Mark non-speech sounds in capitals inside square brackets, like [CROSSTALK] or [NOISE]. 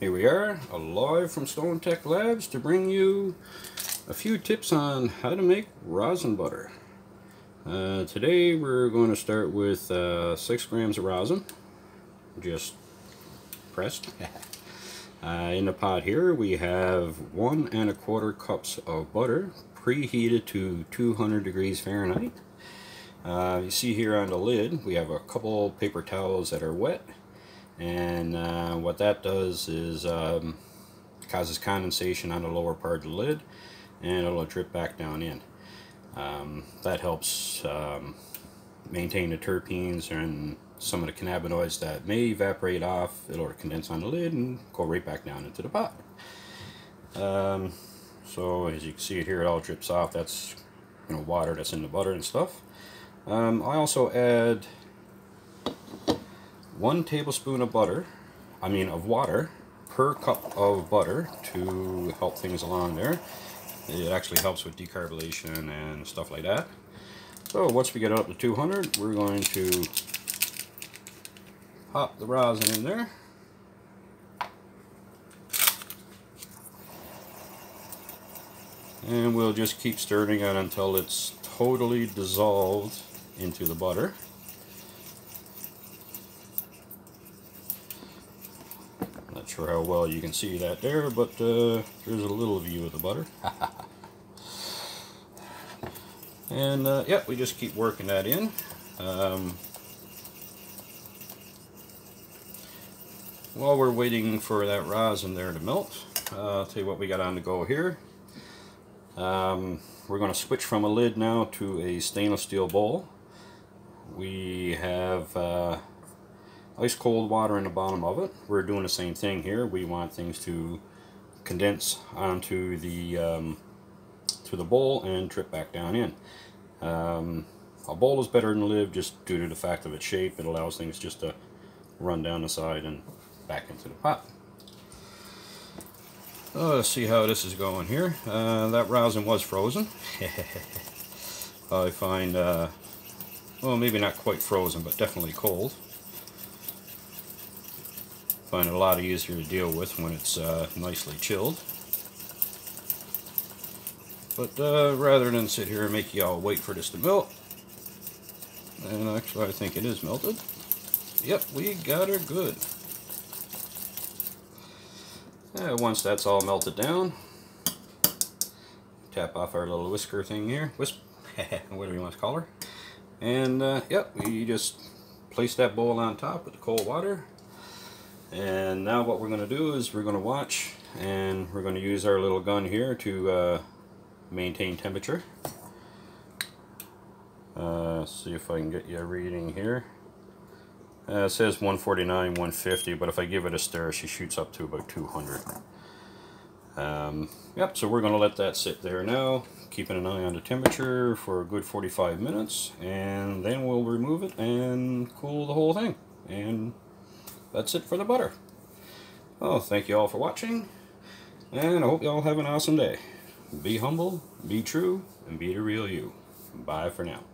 Here we are, alive from Stoned Tech Labs to bring you a few tips on how to make rosin butter. Uh, today we're going to start with uh, 6 grams of rosin, just pressed. [LAUGHS] uh, in the pot here we have one and a quarter cups of butter preheated to 200 degrees Fahrenheit. Uh, you see here on the lid we have a couple paper towels that are wet and uh, what that does is um, causes condensation on the lower part of the lid and it'll drip back down in. Um, that helps um, maintain the terpenes and some of the cannabinoids that may evaporate off. It'll condense on the lid and go right back down into the pot. Um, so as you can see it here, it all drips off. That's you know water that's in the butter and stuff. Um, I also add one tablespoon of butter, I mean of water, per cup of butter to help things along there. It actually helps with decarbylation and stuff like that. So once we get up to 200, we're going to pop the rosin in there. And we'll just keep stirring it until it's totally dissolved into the butter. Not sure how well you can see that there, but uh, there's a little view of the butter. [LAUGHS] and uh, yeah, we just keep working that in. Um, while we're waiting for that rosin there to melt, uh, I'll tell you what we got on the go here. Um, we're going to switch from a lid now to a stainless steel bowl. We have uh, ice cold water in the bottom of it. We're doing the same thing here. We want things to condense onto the um, to the bowl and drip back down in. Um, a bowl is better than a lid just due to the fact of its shape. It allows things just to run down the side and back into the pot. Oh, let's see how this is going here. Uh, that rosin was frozen. [LAUGHS] I find, uh, well, maybe not quite frozen, but definitely cold find it a lot easier to deal with when it's uh, nicely chilled. But uh, rather than sit here and make you all wait for this to melt, and actually I think it is melted. Yep, we got her good. And once that's all melted down, tap off our little whisker thing here, wisp, [LAUGHS] whatever you want to call her. And uh, yep, we just place that bowl on top with the cold water and now what we're going to do is we're going to watch and we're going to use our little gun here to uh, maintain temperature. Uh, see if I can get you a reading here. Uh, it says 149, 150, but if I give it a stir, she shoots up to about 200. Um, yep, so we're going to let that sit there now, keeping an eye on the temperature for a good 45 minutes, and then we'll remove it and cool the whole thing. And that's it for the butter. Well, thank you all for watching, and I hope you all have an awesome day. Be humble, be true, and be the real you. Bye for now.